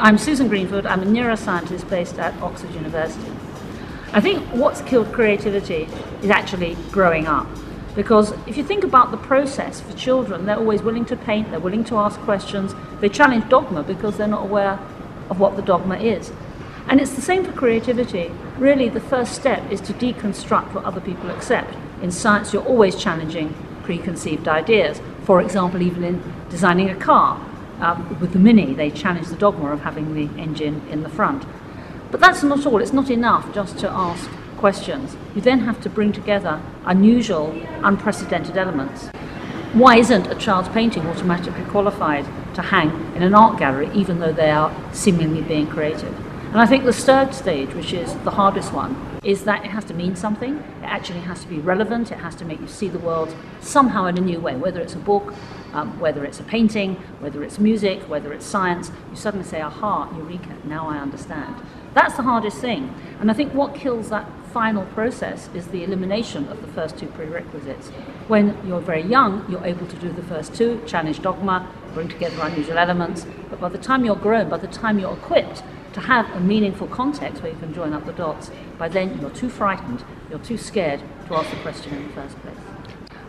I'm Susan Greenfield. I'm a neuroscientist based at Oxford University. I think what's killed creativity is actually growing up. Because if you think about the process for children, they're always willing to paint, they're willing to ask questions, they challenge dogma because they're not aware of what the dogma is. And it's the same for creativity. Really, the first step is to deconstruct what other people accept. In science, you're always challenging preconceived ideas. For example, even in designing a car, um, with the Mini, they challenged the dogma of having the engine in the front. But that's not all. It's not enough just to ask questions. You then have to bring together unusual, unprecedented elements. Why isn't a child's painting automatically qualified to hang in an art gallery, even though they are seemingly being creative? And I think the third stage, which is the hardest one, is that it has to mean something. It actually has to be relevant. It has to make you see the world somehow in a new way, whether it's a book, um, whether it's a painting, whether it's music, whether it's science. You suddenly say, aha, eureka, now I understand. That's the hardest thing. And I think what kills that final process is the elimination of the first two prerequisites. When you're very young, you're able to do the first two, challenge dogma, bring together unusual elements. But by the time you're grown, by the time you're equipped to have a meaningful context where you can join up the dots, by then you're too frightened, you're too scared to ask the question in the first place.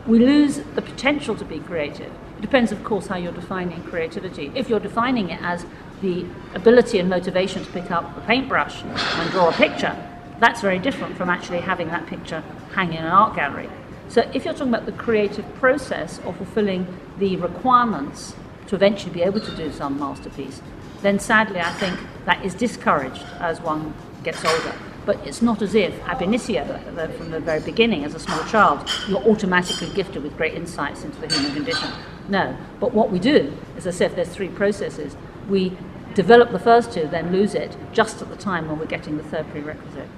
We lose the potential to be creative. It depends, of course, how you're defining creativity. If you're defining it as the ability and motivation to pick up a paintbrush and draw a picture, that's very different from actually having that picture hang in an art gallery. So if you're talking about the creative process of fulfilling the requirements to eventually be able to do some masterpiece, then sadly I think that is discouraged as one gets older. But it's not as if ab initio, uh, from the very beginning, as a small child, you're automatically gifted with great insights into the human condition. No. But what we do, as I said, there's three processes. We develop the first two, then lose it just at the time when we're getting the third prerequisite.